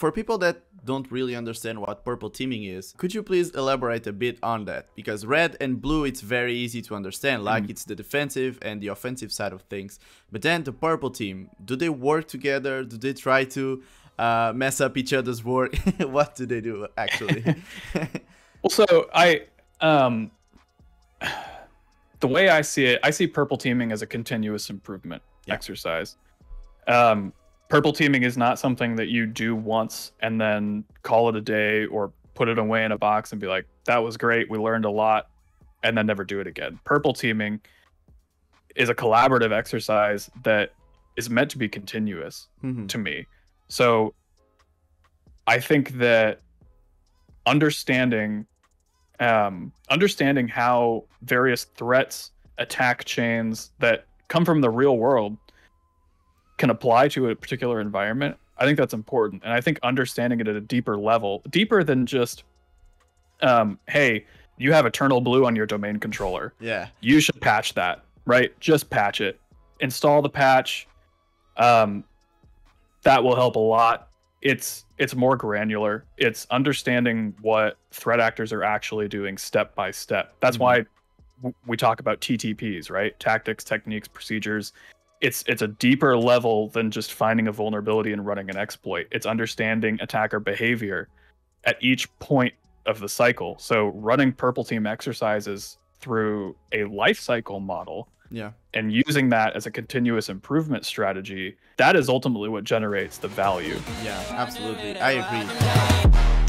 For people that don't really understand what purple teaming is, could you please elaborate a bit on that? Because red and blue, it's very easy to understand, like mm. it's the defensive and the offensive side of things. But then the purple team, do they work together? Do they try to uh, mess up each other's work? what do they do actually? well, so I, um, the way I see it, I see purple teaming as a continuous improvement yeah. exercise. Um, purple teaming is not something that you do once and then call it a day or put it away in a box and be like, that was great. We learned a lot and then never do it again. Purple teaming is a collaborative exercise that is meant to be continuous mm-hmm. to me. So I think that understanding um, understanding how various threats, attack chains that come from the real world can apply to a particular environment, I think that's important. And I think understanding it at a deeper level, deeper than just, um, hey, you have Eternal Blue on your domain controller. Yeah. You should patch that, right? Just patch it. Install the patch. Um, that will help a lot. It's it's more granular. It's understanding what threat actors are actually doing step by step. That's mm-hmm. why we talk about TTPs, right? Tactics, techniques, procedures it's it's a deeper level than just finding a vulnerability and running an exploit. It's understanding attacker behavior at each point of the cycle. So running purple team exercises through a life cycle model yeah and using that as a continuous improvement strategy that is ultimately what generates the value yeah absolutely i agree